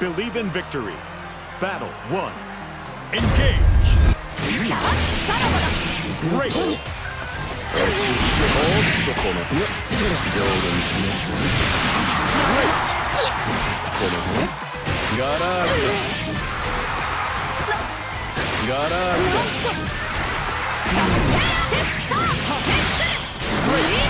Believe in victory. Battle one. Engage. Great. おっ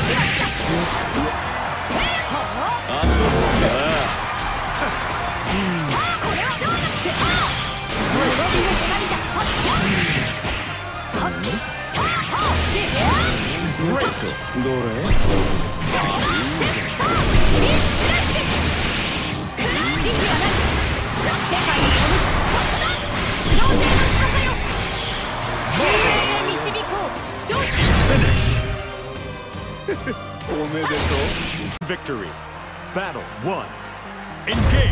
世界に飛ぶそうだ。上帝の翼よ Finish. おめでとう Victory. Battle one. Engage.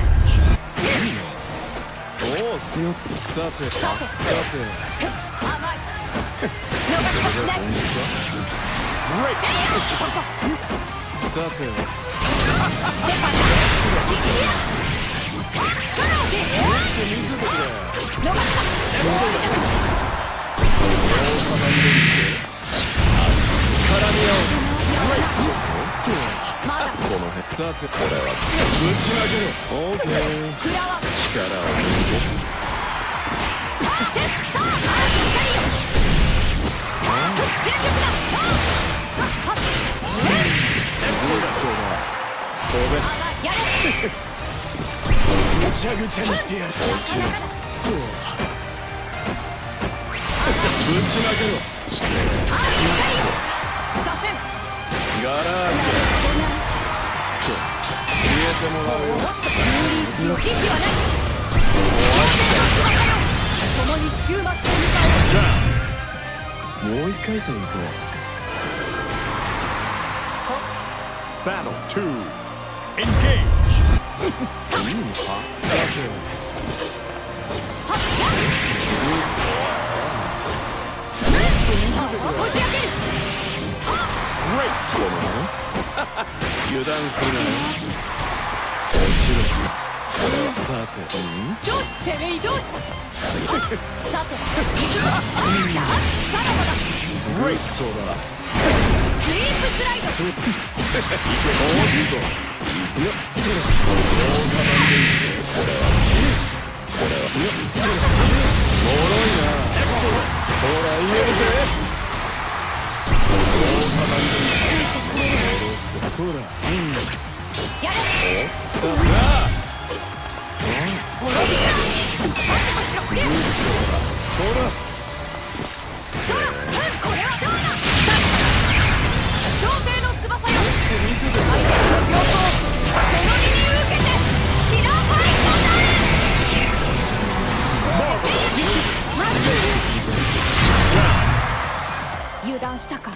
おおすくよさてさて甘い逃しはしない Great. そこさて世界ギリギリや力を出や逃した終わりだ絡み合まだこの辺さてこれ。はぶちまけろオーケー力を抜いてぐちゃぐちゃにしてやるちろとぶちまけろあ光よさせんガラージと入れてもらうよもっと蹂躙しよう時期はない強制の翼よ共に終末を迎 Down. もう一回戦行こ Battle 2 Engage. いいのかさてはっ油断するなよ落ちろこれはさてどうし攻め移動したさて行くぞあったさらばだ Great. そうだスイープスライドそういけおーいいぞいやそれ大我慢でいいぜこれはこれはいやそれもろいなほら言えるぜそうだうんやれ。さあなあ滅びだ待ってましろでほら断したか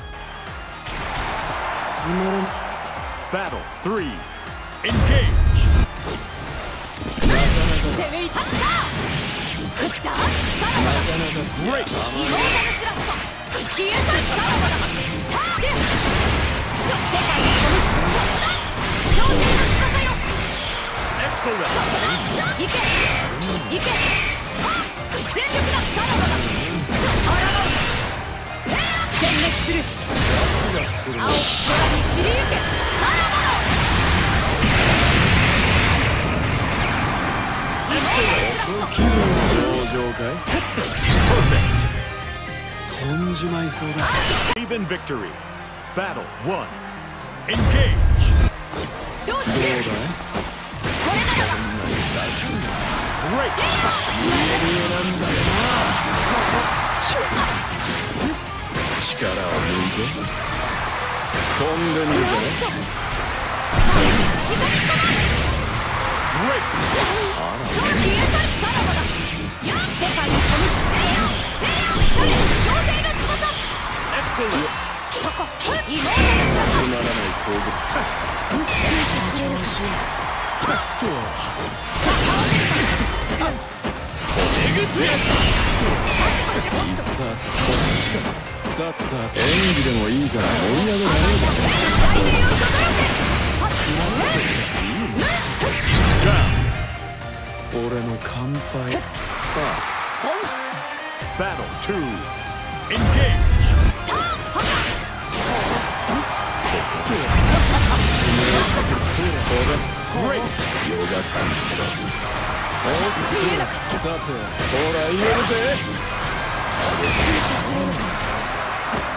つまらん Battle three. Engage. 攻めいった振った。さらばだ。タルスラット消えたさらばだ。ターゲッ世界に飛ぶそこだ。翼よ Excellent. 行け行けする青き空に散りゆけさらばだイモータルスラット気分上々かい Perfect. 飛んじまいそうだ Believe in victory. Battle one. Engage. どうするどうだいこれならば Great. 言えるよなんだよな力を抜いて。飛んでみるかね。さあら。つまらない攻撃。さあこっちかさあさあ演技でもいいから盛り上げられるだろ俺の乾杯あ Battle two. Engage. そうだ Great. ヨガ感せろさてほら言えるぜ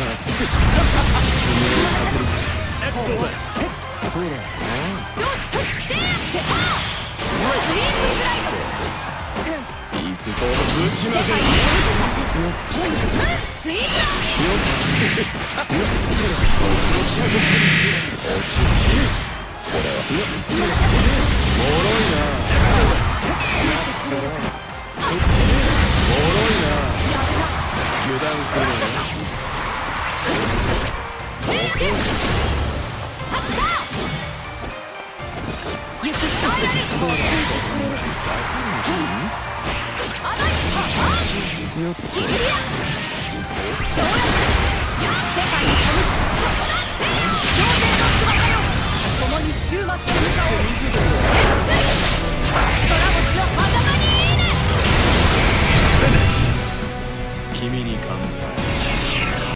さ爪を当てるぜそうだよな行くぞぶちまけスイートラーそうだ落ち上げちにして落ちこれはそうだもろいなもろいな油断するよ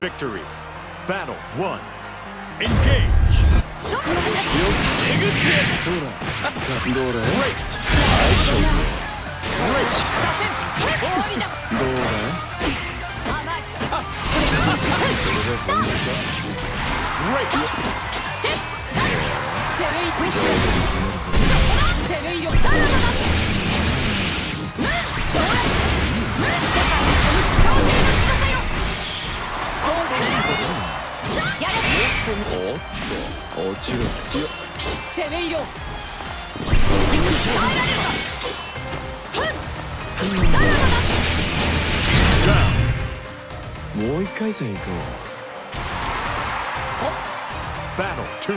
Victory. Battle 1. 将来世と落ちろよセメイロ耐えられるかふんさらばだ Down. もう一回戦行こ Battle two.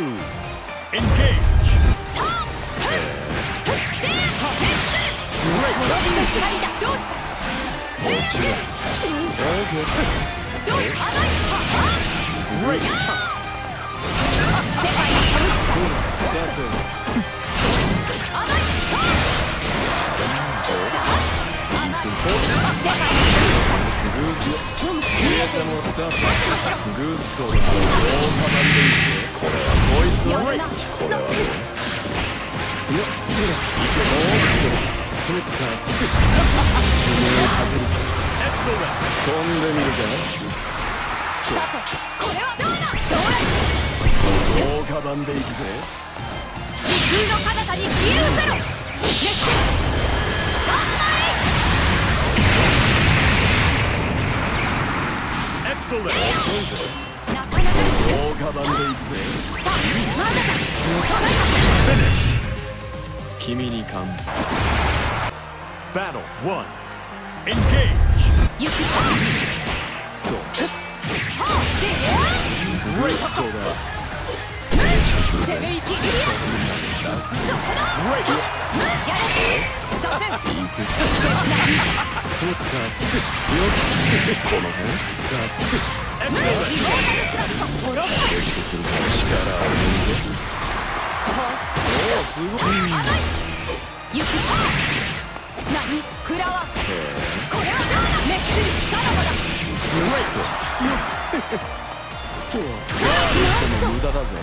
Engage. ロビン光だどうしたう落ちろオーケーどう甘いこれはどうだ？でいくぜの彼方に消え失せろ熱戦ワンマイ Excellent. なかなか豪華版でいくぜさあまだだ止めた君に感 Battle one. Engage. 行くぞとはあでや Great. そうだ攻めいきリアそこだ Great. やれさせんそうさよこの辺さイモータルクラブと滅ぼよしとするぞ力あるぞおおすごい。甘い。行く何食らわんこれは無駄だぜ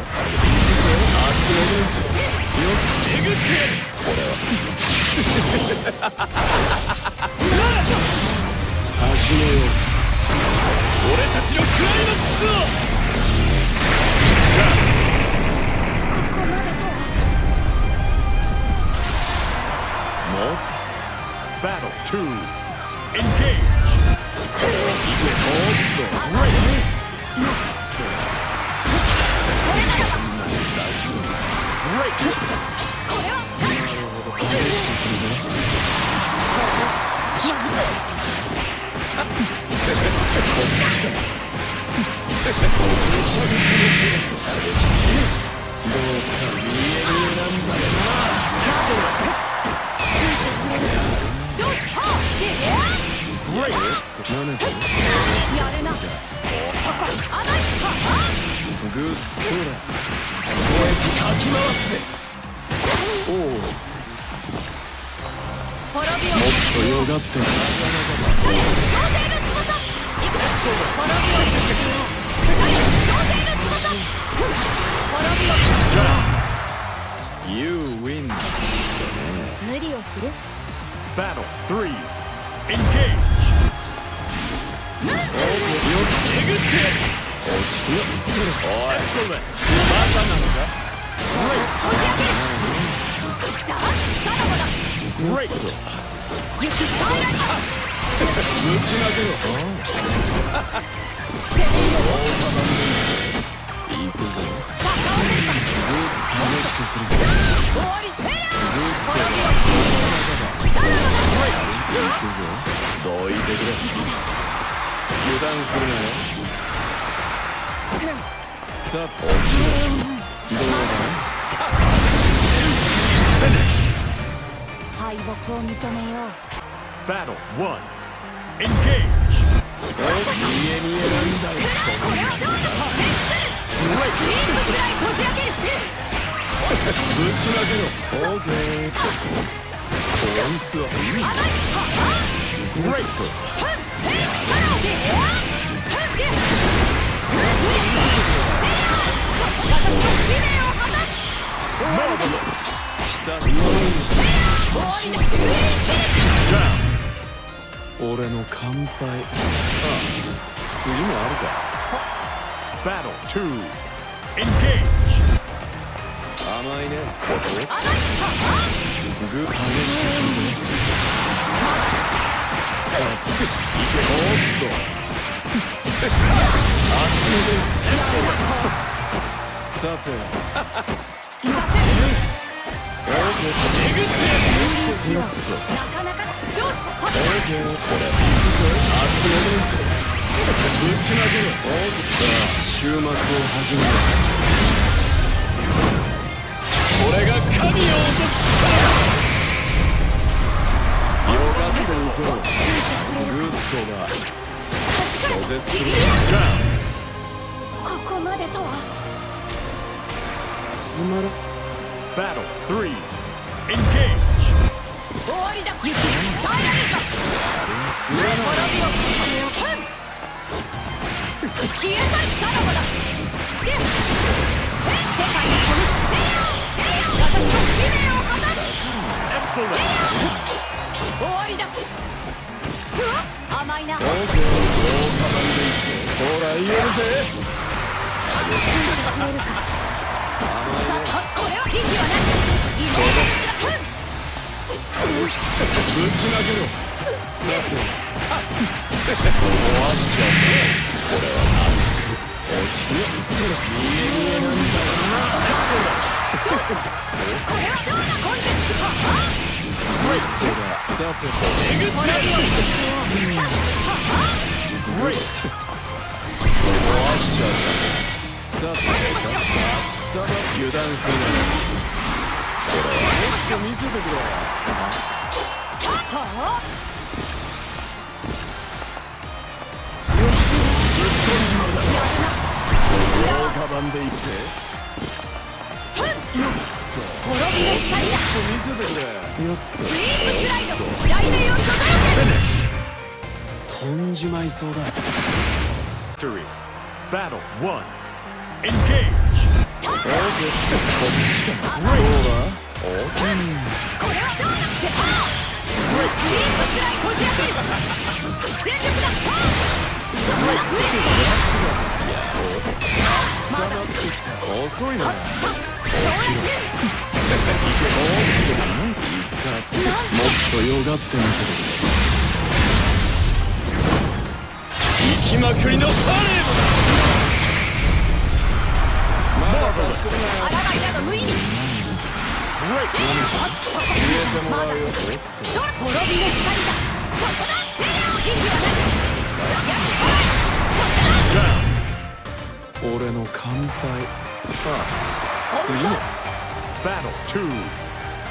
よがって無理をする Battle 3 Engage! よくえぐって落ち着けおいまだなのかはいこじ開けださらばだ行く耐えられたぶちまけろセリー行くぞ坂を出たグッ激しくするぞ終わりフェラー。滅びを行くぞどいてくれ油断するなよさあ落ちろどう敗北を認めよう。Battle 1 Engage. だ見え見えなんだよこれはどうだスイートフライこじ開けるぶちまけろオーケーこい。つは甘い。はあ Great ふんえ力をでふんでふん無理フェラーそ俺の乾杯。ああ次もあるか。Battle 2 Engage. 甘いね。こと甘いグ激しくするぞさあ行けおっと。明日のレースさて。うなかなかだどうしたこれが神を落とすうよぞグッドが拒絶するここまでとは。つまら Battle 3 Engage. Excellent さあこれは時期はなしぶちまけろさて壊しちゃうこれは熱く落ちよそれ見え見えなんだこれはどうだコンテンツかほらさてえぐって滅びをやる Great 壊しちゃうさてただ油断するなちょ見せてくれは大かばんでいくぜあ滅びの鎖だ見せてくれよっスイープスライド雷鳴を轟け飛んじまいそうだ Victory. Battle 1. 行きまくりのパレードだなど無意味 Great. そこまだそら滅びの光だそこだ時期はないやってこいそこだ Down. 俺の乾杯あ次次の Battle 2.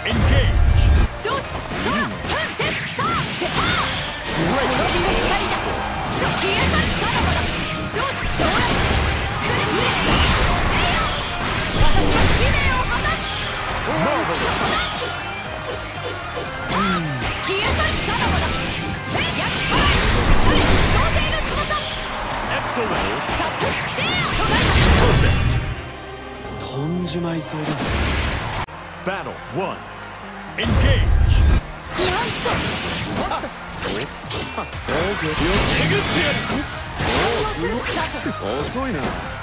Engage. どうしそらふんてったセパー滅びの光だ消えたさらじまいそうだ Battle 1. Engage. 遅いな Great. そうだあないグー激しくするぜぶちまけろ何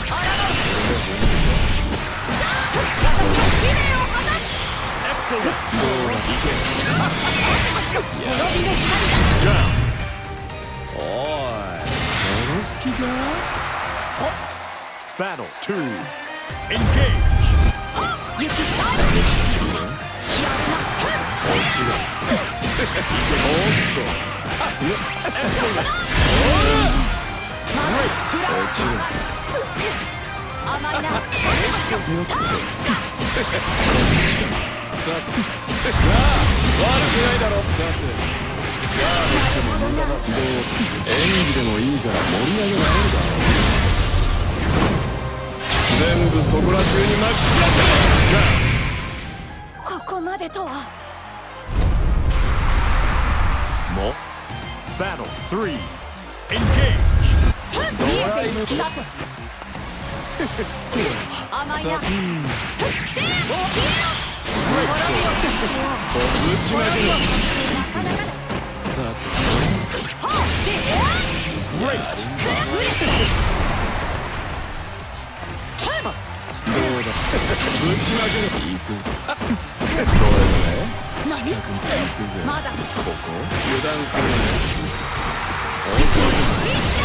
上げられるだろ全部そこら中にまき散らせここまでとは Mo. Battle 3. Engage. まここ。油断するね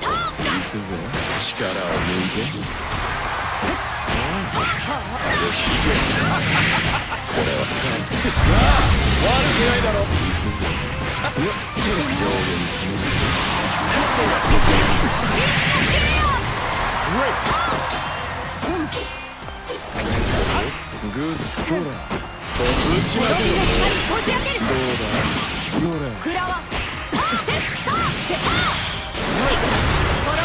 くぜ力を抜いてよし行けこれはさなあ悪くないだろ行くぜよっ上下に攻める Great. グッそうだとぶちまけどうだどれクラはパーテッターセパー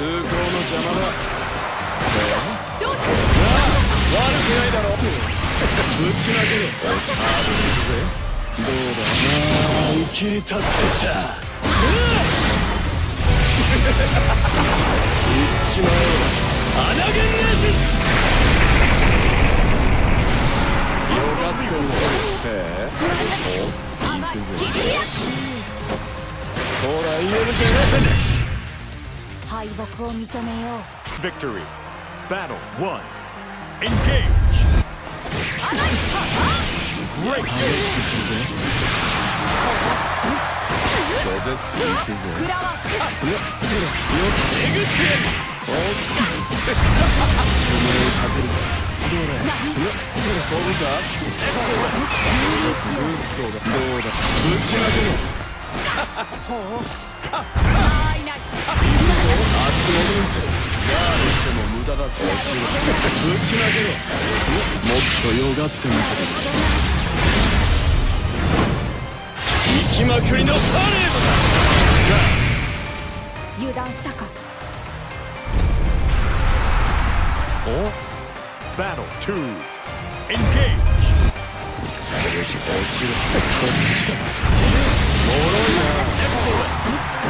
通行の邪魔だどうす悪くないだろぶち投げろどうだああ生きり立ってきたいっちまえ穴毛ネジスよかったぞへえる甘いキリアほら言えるぜ敗北を認めよう Victory. Battle 1. Engage. 甘いパワー Great. 拒絶くいくぜ食らわくいやそれよえぐっておっ爪をかけるぜどうだいやそれ飛ぶかグッドだどうだぶち投げろほうあいない明日戻るぜガードしても無駄だぞ落ちろぶち投げろもっとよがってみせて行きまくりのパレードだ。油断したか？お Battle 2. Engage. よし落ちろこっちか。脆いな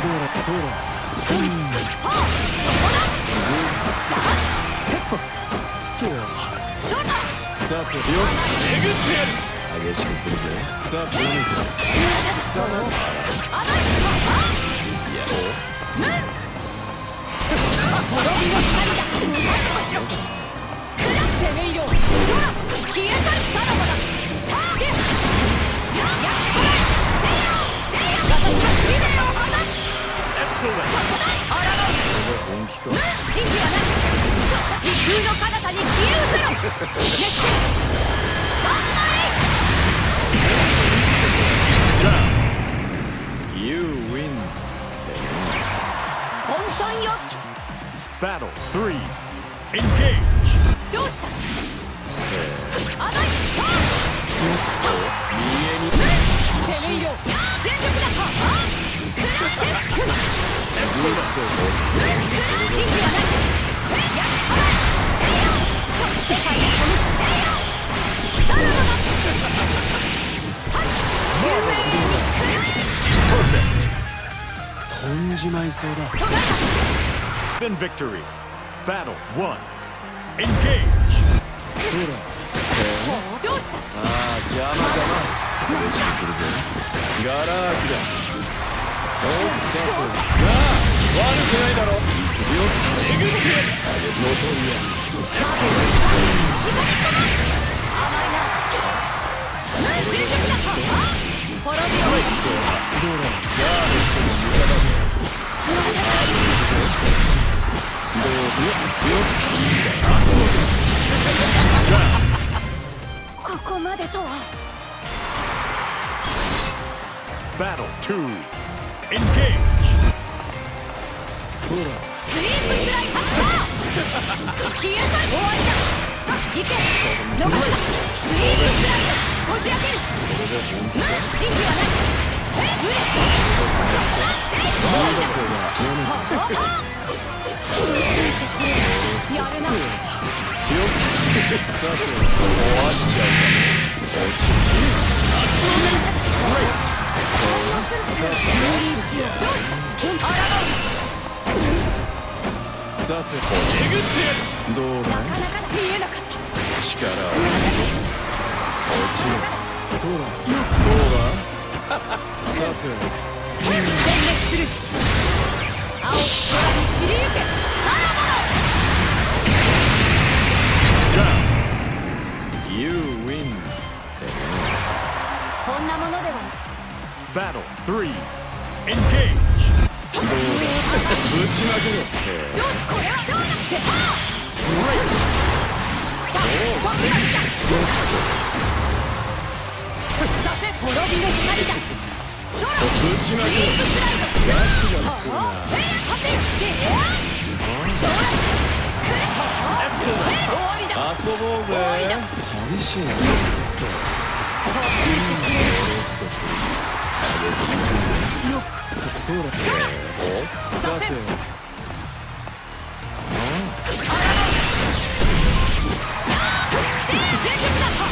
どうだそうだ。さてよえぐってやる激しくするぜさあどうにか甘いパワーいやお滅びの光だ無駄としろ攻め色空消えたさ本気かうん時期はない時空の彼方に消え失せろ熱戦頑張れ You win 混沌よ Battle 3. Engage. どうした甘いさ家にあ時期はないやっはらえレイヤーそう世界を止めレイヤーさらばだはい終焉に食らえ Perfect. ド飛んじまいそうだ唱え Then victory. Battle 1. Engage. そうだたどうしたああ邪魔邪魔激しくするぜガラ空きだおっさてなあ悪くないだろよえぐってやる残りや滅びろどうだガードしても無駄だぞどうよよいいか明日もですここまでとは Battle 2. Engage. そうだ。スリープスライハー消えた終わりだあ行け逃したスリープスライドこじ開けるそれで本気うん時期はないえ無理そこだえ終わりだはあはあついてくれやるなよさて終わっちゃうか落ちさあ無理しようどうしたうんあらさてえぐってどうだ？なかなか見えなかった力を落ちろそうだどうださて全滅する青き空に散りゆけさらばだ Down. You win こんなものでは Battle 3. Engage. どうだぶちまけろってどうこれはどうだセパーさあこっちださせ滅びの光だ空ぶちまけろスリープスライド奴が作るなあえい立てよでそらくれはあ終わりだ遊ぼうぜ終わりだ寂しいなよっそうだおさて全力だはあ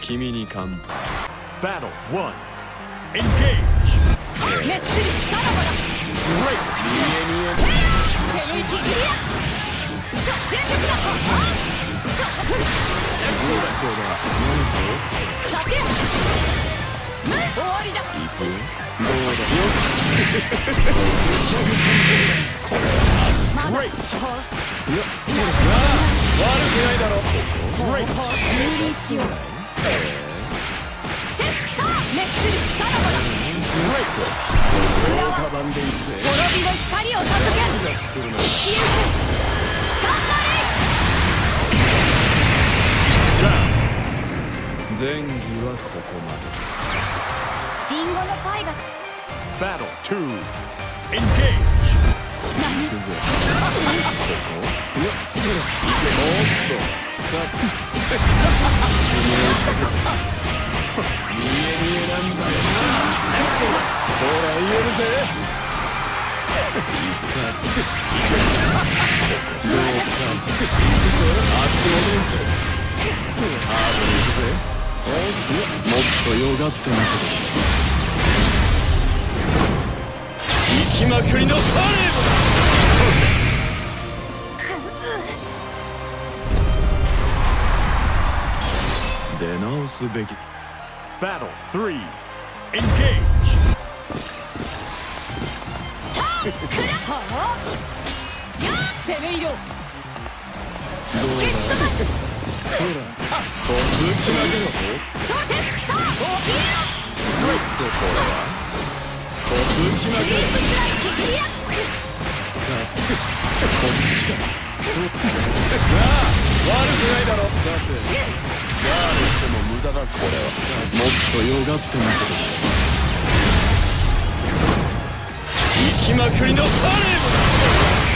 11君に乾杯 Battle one. Engage. 熱するさらばださあ全力だ滅びの光を授ける作るの消える頑張れ前儀はここまでリンゴのパイが Battle two. Engage. 何行くぜここいやそれおっとさあ爪をかけて見え見えなんだよなほら言えるぜさあどうさ行くぜ明日の連戦とハードに行くぜっとよがってみせろ行きまくりのパレード。だ出直すべき Battle 3 Engage! 攻め色どうゲットだそうだとぶちまけろそう鉄塔起きろグッとこれはとぶちまけろさあこっちかそうかなあ悪くないだろさてガードしても無駄だこれはもっとよがってみせろ行きまくりのパレードだ。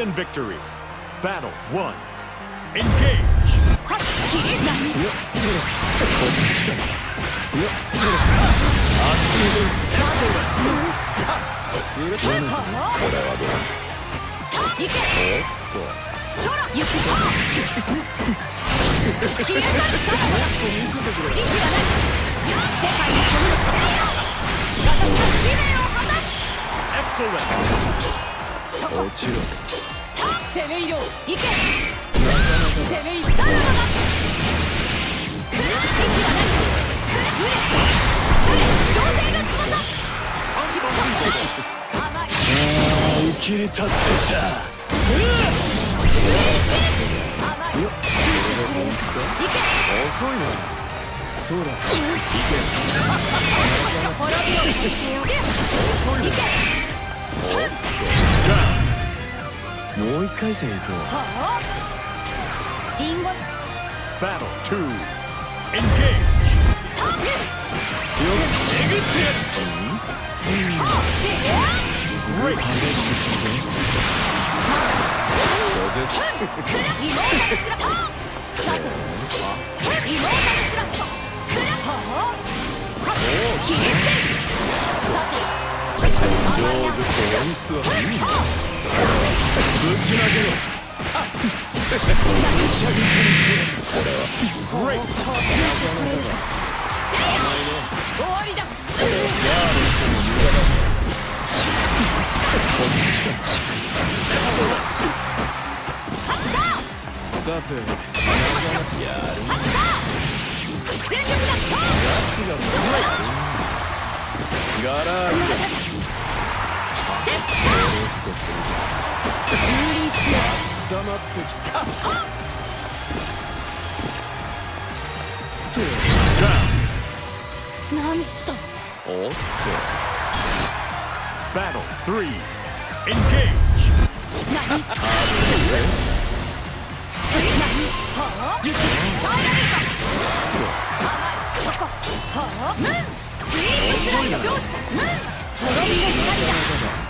れたのか Even victory. Battle one. Engage. はっきり何いやそれこっちかいやそれ明日のレスするとねこれはどう行けおっ空行くぞ消えたさらばだ時期はない世界に飛ぶのレイヤー私の使命を果たす落ちろ攻め色行け。攻め色さらばだくら時期はないくら売れ売れ朝廷の翼しっか甘いああ生きり立ってきた甘いいや行け遅いなそうだ私は滅びを行け行け Down. もう一回戦行こうはあリンゴ Battle. Engage. タングえぐってやるはあで Great. 激しくするぜふん。くらイモータルスラットさてふん。イモータルスラットくらはあはっ切り捨てるさて上手こいつはふんはあぶちまけろ Great. 終わりださて全力だそうガラーリ蹂躙しよ黙ってきたなんとおっと Battle three. Engage. 何何はあ雪耐えられるか甘いそこはあうんスイートスライドどうしたうん滅びる光だ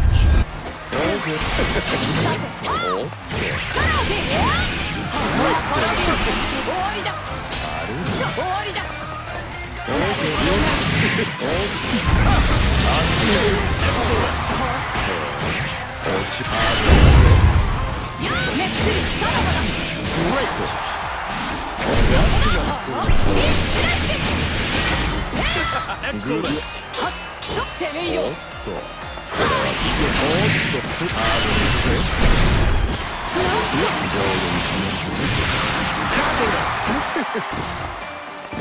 Excellent. はっそ攻めよおっとこれはおっとスタート上手に攻める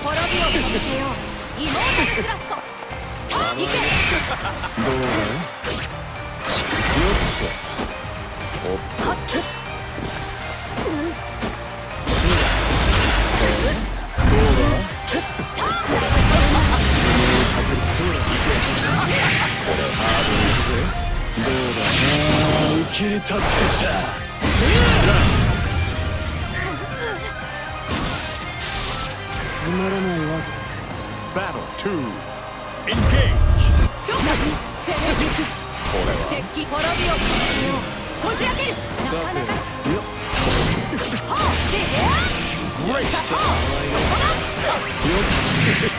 滅びを続けようイモータルスラストあいけどうだよっとおっはっどうだあ受け立ってきたつまらないわ Battle two. Engage. どうか攻めゆくこれは鉄器滅びをこじ開けるさてよっはでえ Great. そこだよっそれお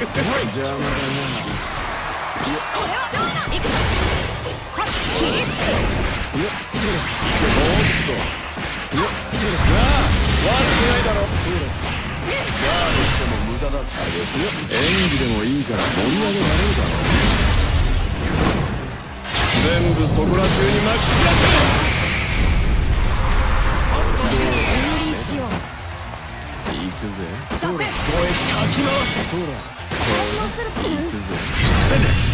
っとよっそれなでもいいから盛り上げられるだろ全部そこら中にまき散らせ蹂躙しよう行くぜさて燃えかき回せ。そうだ Finish!